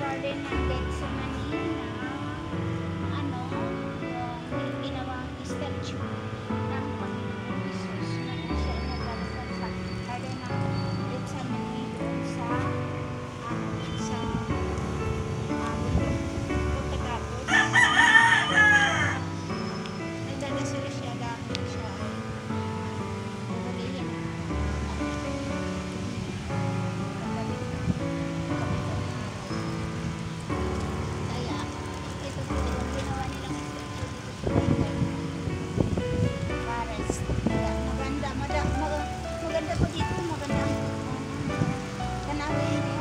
garden ng Gethsemane na ano, yung po dito, maganda. Ang hangin, di?